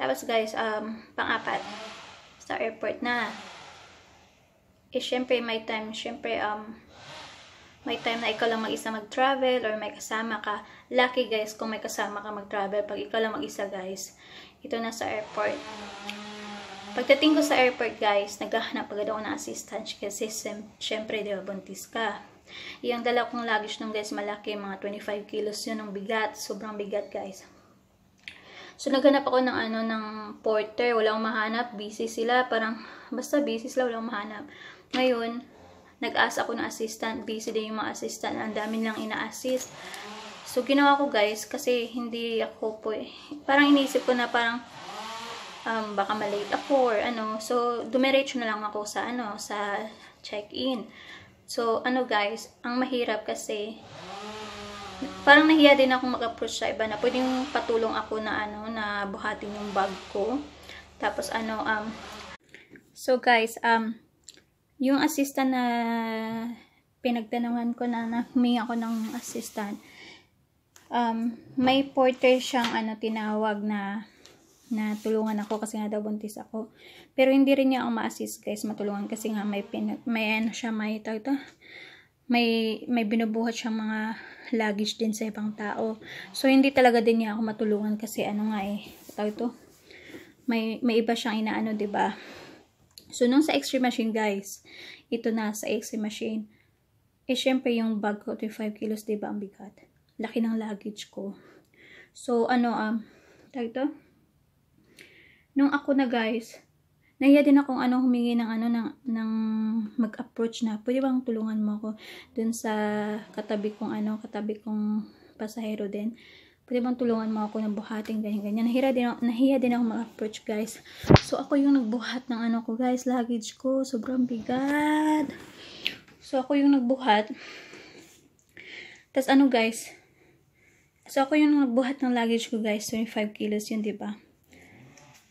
Tapos guys, um, pang-apat, sa airport na. Eh, syempre, may time, syempre, um, may time na ikaw lang mag-isa mag-travel or may kasama ka. Lucky guys kung may kasama ka mag-travel. Pag ikaw lang mag-isa guys, ito na sa airport. Pagdating ko sa airport guys, naghahanap agad ako ng assistant kasi syempre di ba buntis ka. Yung dala kong luggage nung guys malaki, mga 25 kilos yun ng bigat. Sobrang bigat guys. So naghanap ako ng ano ng porter, wala akong mahanap, busy sila, parang basta busy sila, wala akong mahanap. Ngayon, nag-ask ako ng assistant, busy din yung mga assistant, ang dami lang ina-assist. So ginawa ko guys kasi hindi ako po eh. Parang iniisip ko na parang um, baka malate ako or ano. So, dumiretso na lang ako sa ano, sa check-in. So, ano guys, ang mahirap kasi parang nahiya din ako mag-approach sa iba na pwedeng patulong ako na ano, na buhatin yung bag ko. Tapos ano, um, so guys, um, yung assistant na pinagtanungan ko na, na humingi ako ng assistant, um, may porter siyang ano, tinawag na na tulungan ako kasi nga daw buntis ako. Pero hindi rin niya ako ma-assist guys, matulungan kasi nga may pin may ano siya, may ito, may may binubuhat siyang mga luggage din sa ibang tao. So hindi talaga din niya ako matulungan kasi ano nga eh, ito, may may iba siyang inaano, ba? So nung sa X-ray machine guys, ito na sa X-ray machine. Eh syempre yung bag ko 25 kilos, ba, ang bigat. Laki ng luggage ko. So ano um, ito, nung ako na guys, nahiya din akong ano humingi ng ano ng, ng mag-approach na pwede bang tulungan mo ako dun sa katabi kong ano katabi kong pasahero din? Pwede bang tulungan mo ako ng buhating ganyan ganyan. Nahiya din ako, nahiya din ako mag-approach guys. So ako yung nagbuhat ng ano ko guys. Luggage ko sobrang bigat. So ako yung nagbuhat. Tas ano guys? So ako yung nagbuhat ng luggage ko guys. 25 kilos yun diba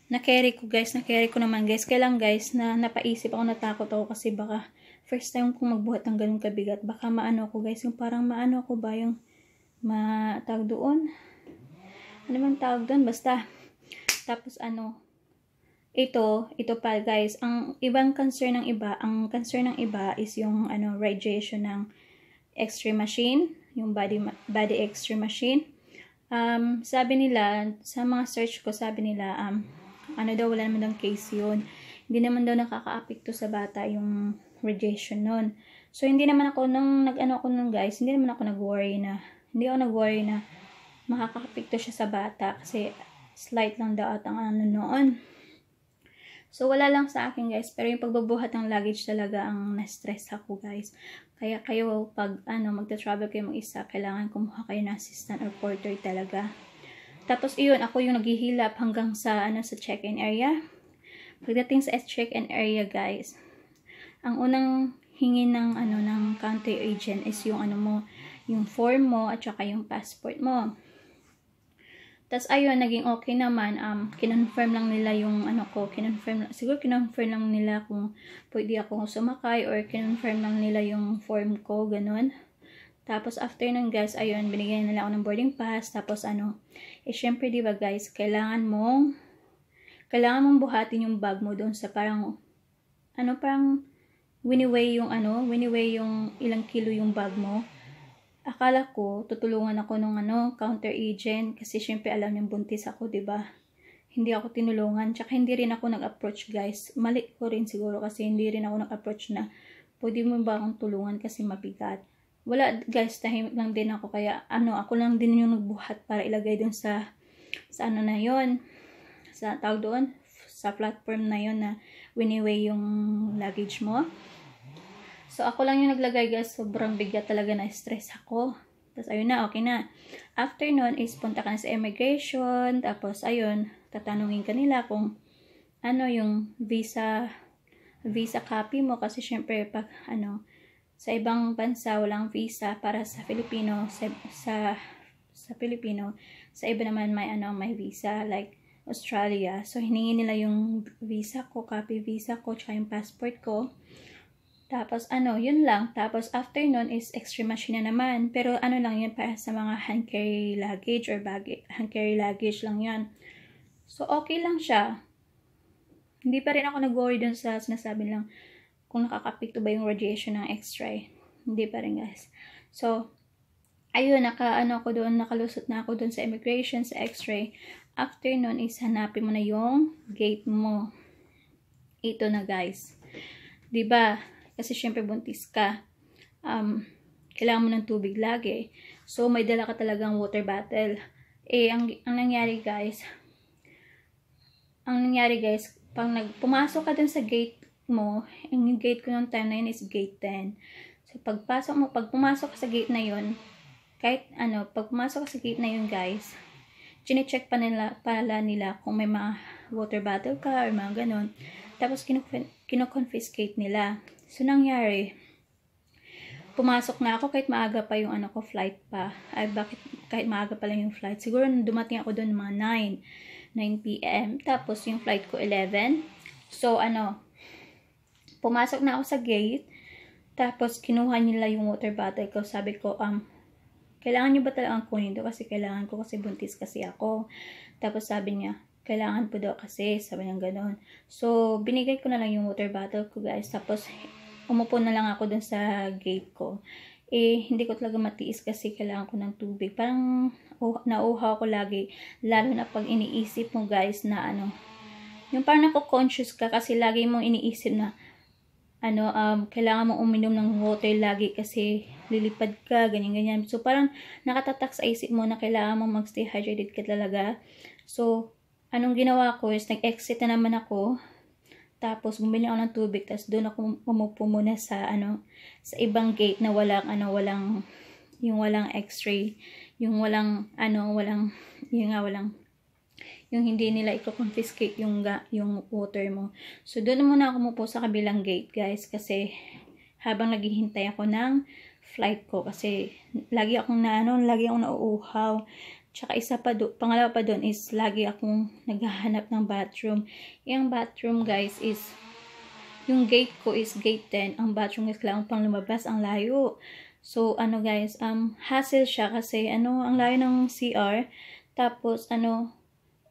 na-carry ko guys, na-carry ko naman guys. Kailang guys, na napaisip ako, natakot ako kasi baka first time kong magbuhat ng ganun kabigat. Baka maano ako guys, yung parang maano ako ba yung matawag doon. Ano man tawag doon? Basta. Tapos ano, ito, ito pa guys, ang ibang concern ng iba, ang concern ng iba is yung ano, radiation ng x-ray machine, yung body, body x-ray machine. Um, sabi nila, sa mga search ko, sabi nila, um, ano daw, wala naman daw case yun. Hindi naman daw nakaka-apekto sa bata yung radiation nun. So, hindi naman ako, nung nag-ano ako nun guys, hindi naman ako nag-worry na, hindi ako nag-worry na makaka-apekto siya sa bata kasi slight lang daw at ang ano noon. So, wala lang sa akin guys. Pero yung pagbabuhat ng luggage talaga ang na-stress ako guys. Kaya kayo pag ano, magta-travel kayo mag-isa, kailangan kumuha kayo ng assistant or porter talaga. Tapos iyon, ako yung naghihilap hanggang sa ano sa check-in area. Pagdating sa check-in area, guys, ang unang hingi ng ano ng counter agent is yung ano mo, yung form mo at saka yung passport mo. Tapos ayun, naging okay naman. Um, kinonfirm lang nila yung ano ko, kinonfirm, siguro kinonfirm lang nila kung pwede ako sumakay or kinonfirm lang nila yung form ko, ganun. Tapos, after nun guys, ayun, binigyan nila ako ng boarding pass. Tapos, ano, eh, syempre, di ba guys, kailangan mong, kailangan mong buhatin yung bag mo doon sa parang, ano, parang, winiweigh yung, ano, winiweigh yung ilang kilo yung bag mo. Akala ko, tutulungan ako ng, ano, counter agent. Kasi, syempre, alam yung buntis ako, di ba Hindi ako tinulungan. Tsaka, hindi rin ako nag-approach, guys. Mali ko rin siguro kasi hindi rin ako nag-approach na, pwede mo ba akong tulungan kasi mabigat wala guys, tahimik lang din ako. Kaya ano, ako lang din yung nagbuhat para ilagay dun sa, sa ano na yon Sa tawag doon, sa platform na yon na winiweigh yung luggage mo. So, ako lang yung naglagay guys. Sobrang bigat talaga na stress ako. Tapos, ayun na, okay na. After nun, is punta ka na sa immigration. Tapos, ayun, tatanungin ka nila kung ano yung visa visa copy mo. Kasi, syempre, pag, ano, sa ibang bansa walang visa. Para sa Filipino sa sa, sa Filipino sa iba naman may ano may visa like Australia. So hiningi nila yung visa ko copy visa ko tsaka yung passport ko. Tapos ano yun lang. Tapos after nun is extra machine na naman. Pero ano lang yun para sa mga hand carry luggage or bag hand carry luggage lang yun. So, okay lang siya. Hindi pa rin ako nag-worry dun sa sinasabi lang kung nakakapikto ba yung radiation ng x-ray. Hindi pa rin guys. So, ayun, naka, ano ako doon, nakalusot na ako doon sa immigration, sa x-ray. After nun is hanapin mo na yung gate mo. Ito na guys. 'Di ba? Kasi syempre buntis ka. Um, kailangan mo ng tubig lagi. So, may dala ka talagang water bottle. Eh, ang, ang nangyari guys, ang nangyari guys, pag nag, pumasok ka dun sa gate mo, yung gate ko nung time na yun is gate 10. So, pagpasok mo, pag pumasok ka sa gate na yun, kahit ano, pag pumasok ka sa gate na yun guys, chine-check pa nila, pala nila kung may mga water bottle ka or mga ganun. Tapos, kino-confiscate nila. So, nangyari, pumasok na ako kahit maaga pa yung ano ko, flight pa. Ay, bakit kahit maaga pa lang yung flight? Siguro, dumating ako doon mga 9. 9 p.m. Tapos, yung flight ko 11. So, ano, pumasok na ako sa gate. Tapos, kinuha nila yung water bottle ko. Sabi ko, um, kailangan nyo ba talagang kunin to? Kasi kailangan ko kasi buntis kasi ako. Tapos, sabi niya, kailangan po daw kasi. Sabi niya gano'n. So, binigay ko na lang yung water bottle ko, guys. Tapos, umupo na lang ako dun sa gate ko eh, hindi ko talaga matiis kasi kailangan ko ng tubig. Parang uh, nauuhaw ko lagi, lalo na pag iniisip mo guys na ano, yung parang nako-conscious ka kasi lagi mong iniisip na ano, um, kailangan mong uminom ng water lagi kasi lilipad ka, ganyan-ganyan. So, parang nakatatak sa isip mo na kailangan mong magstay hydrated ka talaga. So, anong ginawa ko is nag-exit na naman ako tapos, bumili ako ng tubig. Tapos, doon ako umupo muna sa, ano, sa ibang gate na walang, ano, walang, yung walang x-ray. Yung walang, ano, walang, yung nga, walang, yung hindi nila i-confiscate yung, yung water mo. So, doon muna ako umupo sa kabilang gate, guys. Kasi, habang naghihintay ako ng flight ko. Kasi, lagi akong na, ano, lagi akong nauuhaw. Tsaka isa pa do, pangalawa pa doon is lagi akong naghahanap ng bathroom. Yung bathroom guys is yung gate ko is gate 10. Ang bathroom is kailangan pang lumabas ang layo. So ano guys, um hassle siya kasi ano ang layo ng CR. Tapos ano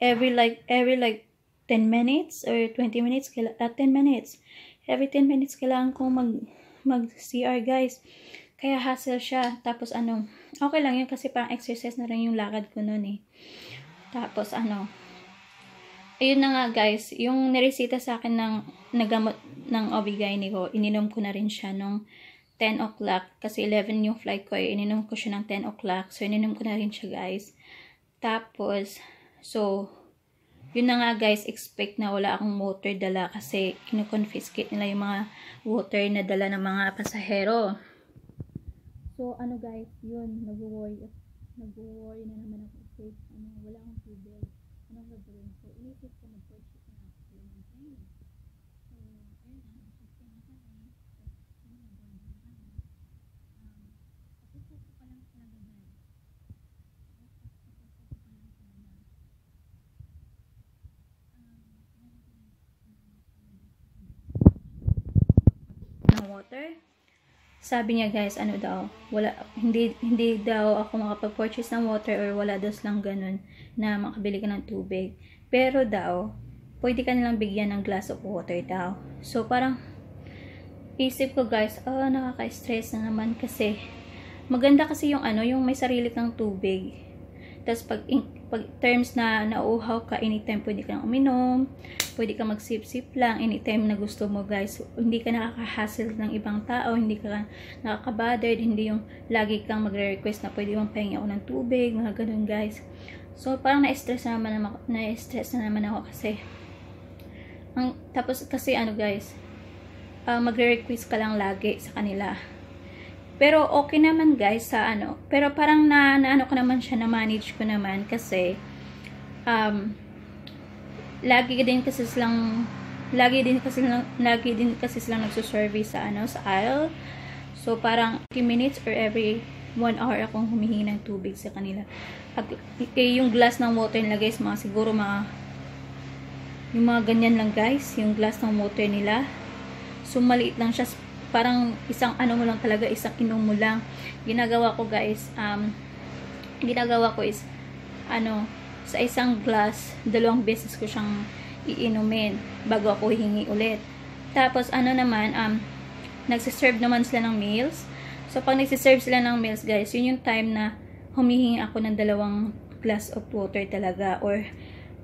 every like every like 10 minutes or 20 minutes at uh, 10 minutes. Every 10 minutes kailangan ko mag mag CR guys. Kaya hassle siya. Tapos ano, okay lang yun kasi parang exercise na rin yung lakad ko noon eh. Tapos ano, ayun na nga guys, yung niresita sa akin ng nagamot ng Obigaini ko, ininom ko na rin siya nung 10 o'clock. Kasi 11 yung flight ko eh. Ininom ko siya ng 10 o'clock. So, ininom ko na rin siya guys. Tapos, so, yun na nga guys, expect na wala akong water dala kasi kinukonfiscate nila yung mga water na dala ng mga pasahero. So, ano guys, yun, nag-worry, nag-worry na naman ako ano, wala akong tubig. Anong gagawin ko? Inisip ko mag-purchase na ako ng container. So, ayun na, kasi na kami. Tapos, ano na doon na kami. Um, kapusok ko pa lang talaga guys. Kapusok ko pa lang talaga. Um, ng water. Sabi niya guys, ano daw, wala, hindi, hindi daw ako makapag-purchase ng water or wala daw lang ganun na makabili ka ng tubig. Pero daw, pwede ka nilang bigyan ng glass of water daw. So parang, isip ko guys, oh nakaka-stress na naman kasi, maganda kasi yung ano, yung may sarili kang tubig. Tapos pag, pag terms na nauuhaw ka, anytime pwede kang uminom, pwede ka magsip-sip lang anytime na gusto mo guys. Hindi ka nakaka-hassle ng ibang tao, hindi ka nakaka-bothered, hindi yung lagi kang magre-request na pwede mong pahingi ako ng tubig, mga ganun guys. So, parang na-stress na naman, na-stress na naman ako kasi ang, tapos kasi ano guys, uh, magre-request ka lang lagi sa kanila. Pero okay naman guys sa ano, pero parang na, na ano ko naman siya na manage ko naman kasi um, lagi din kasi silang lagi din kasi silang, lagi din kasi silang nagso-survey sa ano sa aisle. So parang 50 minutes or every 1 hour akong humihingi ng tubig sa kanila. Pag eh, yung glass ng water nila guys, mga siguro mga yung mga ganyan lang guys, yung glass ng water nila. So maliit lang siya, parang isang ano mo lang talaga, isang inom mo lang. Ginagawa ko guys, um ginagawa ko is ano, sa isang glass, dalawang beses ko siyang iinumin bago ako hingi ulit. Tapos, ano naman, um, nagsiserve naman sila ng meals. So, pag nagsiserve sila ng meals, guys, yun yung time na humihingi ako ng dalawang glass of water talaga or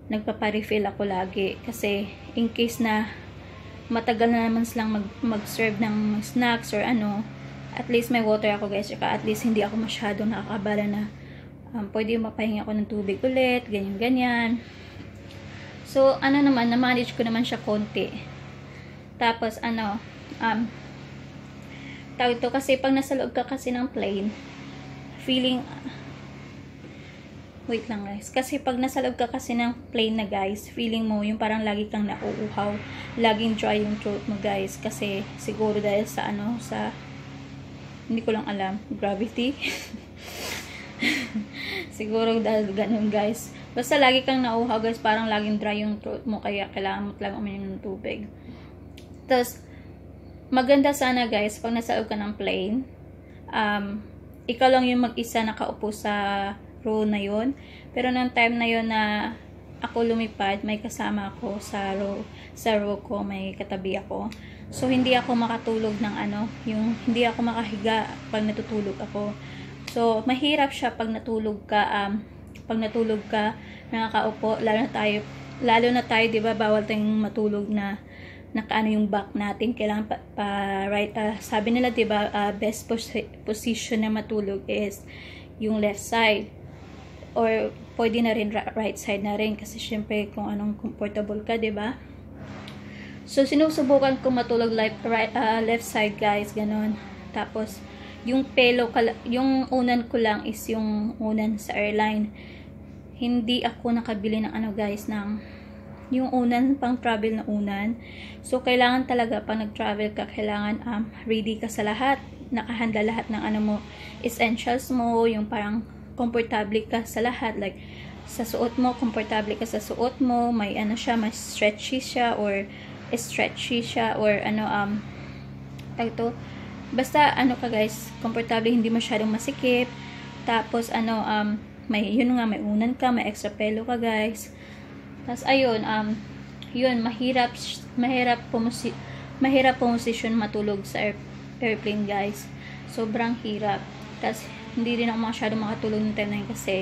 nagpapa-refill ako lagi. Kasi, in case na matagal na naman silang mag, mag-serve ng snacks or ano, at least may water ako guys. Saka at least hindi ako masyado nakakabala na um, pwede mapahinga ako ng tubig ulit, ganyan-ganyan. So, ano naman, na-manage ko naman siya konti. Tapos, ano, um, tawag to kasi pag nasa loob ka kasi ng plane, feeling, wait lang guys, kasi pag nasa loob ka kasi ng plane na guys, feeling mo yung parang lagi kang nauuhaw, laging dry yung throat mo guys, kasi siguro dahil sa ano, sa, hindi ko lang alam, gravity. siguro dahil ganun guys. Basta lagi kang nauuhaw guys, parang laging dry yung throat mo, kaya kailangan mo talaga uminom ng tubig. Tapos, maganda sana guys, pag nasa loob ka ng plane, um, ikaw lang yung mag-isa nakaupo sa row na yon Pero nang time na yon na ako lumipad, may kasama ako sa row, sa row ko, may katabi ako. So, hindi ako makatulog ng ano, yung hindi ako makahiga pag natutulog ako. So, mahirap siya pag natulog ka, um, pag natulog ka, nakakaupo, lalo na tayo, lalo na tayo, di ba, bawal tayong matulog na nakaano yung back natin, kailangan pa, pa right, uh, sabi nila 'di ba, uh, best pos position na matulog is yung left side or pwede na rin right side na rin kasi syempre kung anong comfortable ka, 'di ba? So sinusubukan ko matulog left right uh, left side, guys, ganun. Tapos yung pelo yung unan ko lang is yung unan sa airline. Hindi ako nakabili ng ano, guys, ng yung unan, pang travel na unan. So, kailangan talaga, pag nag-travel ka, kailangan um, ready ka sa lahat. Nakahanda lahat ng ano mo, essentials mo, yung parang komportable ka sa lahat. Like, sa suot mo, komportable ka sa suot mo, may ano siya, may stretchy siya, or stretchy siya, or ano, um, ito, basta, ano ka guys, komportable, hindi masyadong masikip. Tapos, ano, um, may, yun nga, may unan ka, may extra pelo ka guys. Tapos, ayun, um, yun, mahirap, mahirap pumusi, mahirap pumusisyon matulog sa air, airplane, guys. Sobrang hirap. Tapos, hindi rin ako masyado makatulog ng time na yun kasi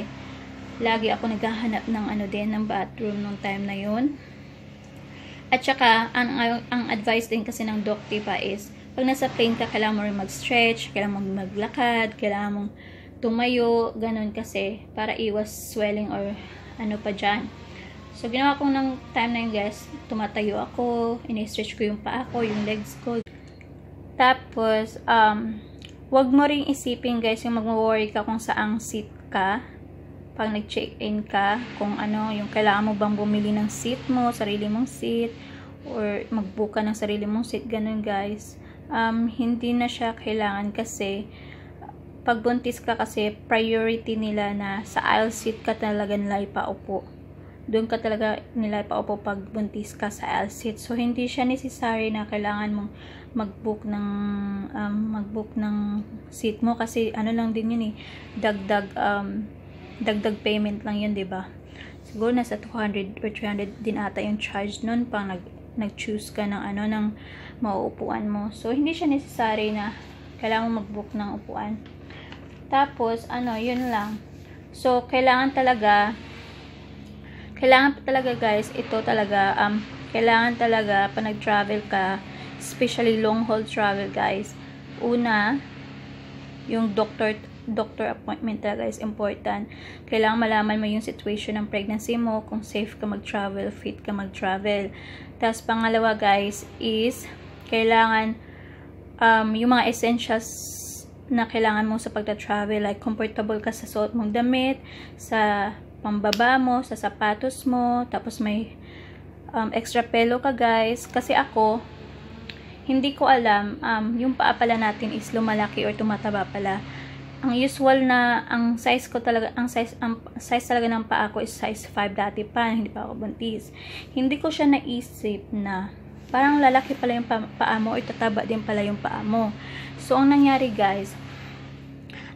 lagi ako naghahanap ng ano din, ng bathroom nung time na yun. At saka, ang, ang advice din kasi ng doc, diba, is, pag nasa plane ka, kailangan mo rin mag-stretch, kailangan mo maglakad, kailangan mong tumayo, ganun kasi, para iwas swelling or ano pa dyan. So, ginawa ko ng time na yun, guys, tumatayo ako, ini-stretch ko yung paa ko, yung legs ko. Tapos, um, wag mo ring isipin, guys, yung mag-worry ka kung saang seat ka. Pag nag-check-in ka, kung ano, yung kailangan mo bang bumili ng seat mo, sarili mong seat, or mag-book ka ng sarili mong seat, ganun, guys. Um, hindi na siya kailangan kasi, pagbuntis ka kasi, priority nila na sa aisle seat ka talaga nila ipaupo doon ka talaga nila paupo pag buntis ka sa LSIT. So, hindi siya necessary na kailangan mong mag-book ng, um, mag-book ng seat mo kasi ano lang din yun eh, dagdag, um, dagdag payment lang yun, ba diba? Siguro nasa 200 or 300 din ata yung charge nun pang nag, nag-choose ka ng ano, ng mauupuan mo. So, hindi siya necessary na kailangan mag-book ng upuan. Tapos, ano, yun lang. So, kailangan talaga kailangan talaga guys, ito talaga, um, kailangan talaga pa nag-travel ka, especially long haul travel guys. Una, yung doctor doctor appointment talaga is important. Kailangan malaman mo yung situation ng pregnancy mo, kung safe ka mag-travel, fit ka mag-travel. Tapos pangalawa guys is kailangan um, yung mga essentials na kailangan mo sa pagta-travel like comfortable ka sa suot mong damit, sa pambaba mo, sa sapatos mo, tapos may um, extra pelo ka guys. Kasi ako, hindi ko alam, um, yung paa pala natin is lumalaki or tumataba pala. Ang usual na, ang size ko talaga, ang size, ang size talaga ng paa ko is size 5 dati pa, hindi pa ako buntis. Hindi ko siya naisip na parang lalaki pala yung paa mo or tataba din pala yung paa mo. So, ang nangyari guys,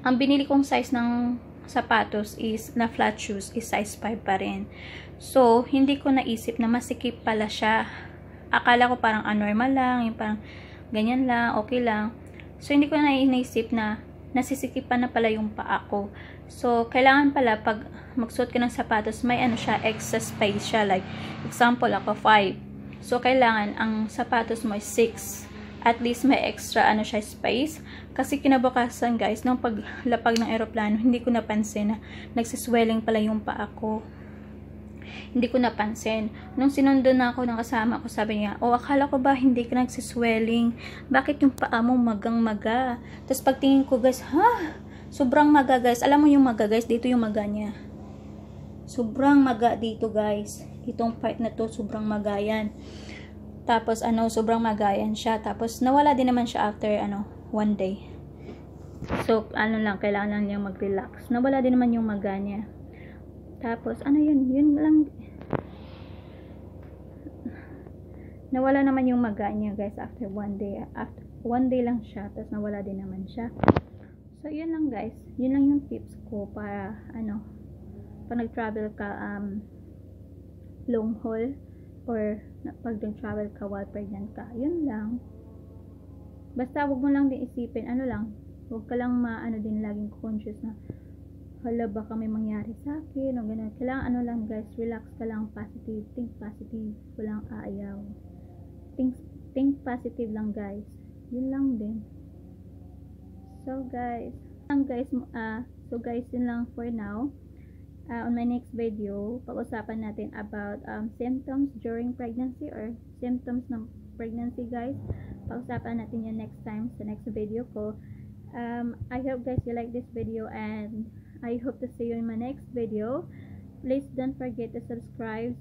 ang binili kong size ng sapatos is, na flat shoes is size 5 pa rin. So, hindi ko naisip na masikip pala siya. Akala ko parang anormal lang, yung parang ganyan lang, okay lang. So, hindi ko na naisip na nasisikipan na pala yung paa ko. So, kailangan pala pag magsuot ka ng sapatos, may ano siya, extra space siya. Like, example ako, 5. So, kailangan ang sapatos mo is 6 at least may extra ano siya space. Kasi kinabukasan guys, nung paglapag ng eroplano, hindi ko napansin na nagsiswelling pala yung paa ko. Hindi ko napansin. Nung sinundo na ako ng kasama ko, sabi niya, oh, akala ko ba hindi ka nagsiswelling? Bakit yung paa mo magang-maga? Tapos pagtingin ko guys, ha? Sobrang maga guys. Alam mo yung maga guys, dito yung maga niya. Sobrang maga dito guys. Itong part na to, sobrang maga yan. Tapos, ano, sobrang magayan siya. Tapos, nawala din naman siya after, ano, one day. So, ano lang, kailangan lang niyang mag-relax. Nawala din naman yung maga. Tapos, ano yun, yun lang. Nawala naman yung maga guys, after one day. After, one day lang siya, tapos nawala din naman siya. So, yun lang, guys. Yun lang yung tips ko para, ano, pag nag-travel ka, um, long haul, or pag nag-travel ka while pregnant ka. Yun lang. Basta wag mo lang din isipin, ano lang, wag ka lang maano din laging conscious na hala baka may mangyari sa akin o ganun. Kailangan ano lang guys, relax ka lang, positive, think positive, walang aayaw. Think, think positive lang guys. Yun lang din. So guys, lang guys, uh, so guys, yun lang for now uh, on my next video, pag-usapan natin about um, symptoms during pregnancy or symptoms ng pregnancy guys. Pag-usapan natin yan next time sa next video ko. Um, I hope guys you like this video and I hope to see you in my next video. Please don't forget to subscribe